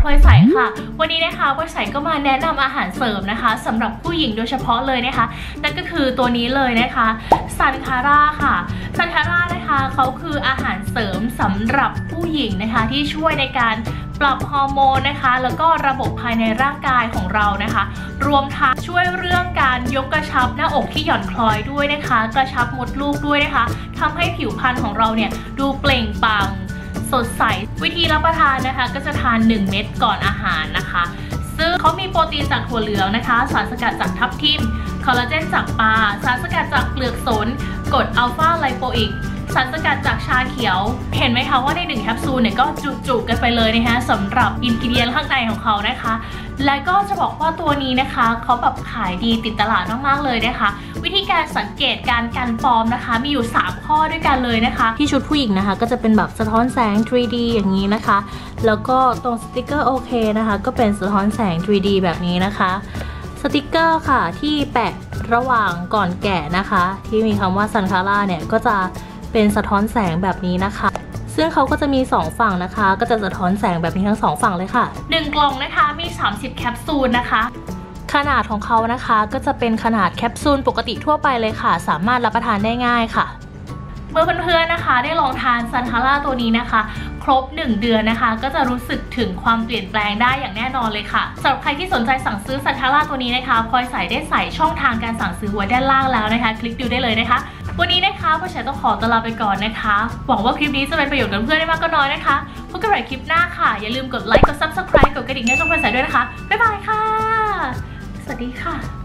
พลอยใสค่ะ วันนี้นะคะพลอยใสก็มาแนะนำอาหารเสริมนะคะสำหรับผู้หญิงโดยเฉพาะเลยนะคะ นั่นก็คือตัวนี้เลยนะคะ Sun Clara ค่ะ Sun Clara นะคะเขาคืออาหารเสริมสำหรับผู้หญิงนะคะ ที่ช่วยในการปรับฮอร์โมนนะคะ แล้วก็ระบบภายในร่างกายของเรานะคะ รวมทั้งช่วยเรื่องการยกกระชับหน้าอกที่หย่อนคล้อยด้วยนะคะ กระชับมดลูกด้วยนะคะทำให้ผิวพรรณของเราเนี่ยดูเปล่งปลั่ง สดใส วิธีรับประทานนะคะ ก็จะทาน 1 เม็ดก่อนอาหารนะคะ ซึ่งเขามีโปรตีนจากถั่วเหลืองนะคะ สารสกัดจากทับทิมคอลลาเจนจากปลาสารสกัดจากเปลือกสนกรด alpha lipoic สารสกัดจากชาเขียว เห็นไหมคะว่าในหนึ่งแคปซูลเนี่ยก็จุกๆกันไปเลยนะคะสำหรับ ingredient ข้างในของเขานะคะ และก็จะบอกว่าตัวนี้นะคะเขาแบบขายดีติดตลาดมากๆเลยนะคะ วิธีการสังเกตการกันปลอมนะคะ มีอยู่ 3 ข้อด้วยกันเลยนะคะ ที่ชุดผู้หญิงนะคะ ก็จะเป็นแบบสะท้อนแสง 3D อย่างนี้นะคะ แล้วก็ตรงสติกเกอร์โอเคนะคะ ก็เป็นสะท้อนแสง 3D แบบนี้นะคะสติกเกอร์ค่ะที่แปะระหว่างก่อนแกะนะคะ ที่มีคำว่าซันคาร่าเนี่ย ก็จะ เป็นสะท้อนแสงแบบนี้นะคะ ซึ่งเขาก็จะมี 2 ฝั่งนะคะ ก็จะสะท้อนแสงแบบนี้ทั้ง 2 ฝั่งเลยค่ะ 1 กล่องนะคะมี 30 แคปซูลนะคะขนาดของเขานะคะก็จะเป็นขนาดแคปซูลปกติทั่วไปเลยค่ะ สามารถรับประทานได้ง่ายค่ะ เมื่อเพื่อนๆนะคะ ได้ลองทานซันคาร่าตัวนี้นะคะ ครบ 1 เดือนนะคะ ก็จะรู้สึกถึงความเปลี่ยนแปลงได้อย่างแน่นอนเลยค่ะสำหรับใครที่สนใจสั่งซื้อซันคาร่าตัวนี้นะคะพลอยใส่ได้ใส่ช่องทางการสั่งซื้อไว้ด้านล่างแล้วนะคะ คลิกดูได้เลยนะคะ วันนี้นะคะพลอชายต้องขอตัวลาไปก่อนนะคะ หวังว่าคลิปนี้จะเป็นประโยชน์กับเพื่อนได้มากก็น้อยนะคะพบกันใหม่คลิปหน้าค่ะ อย่าลืมกดไลค์ กด subscribe กดกระดิ่งให้ช่องพลอยใส่ด้วยนะคะ บ๊ายบายค่ะ สวัสดีค่ะ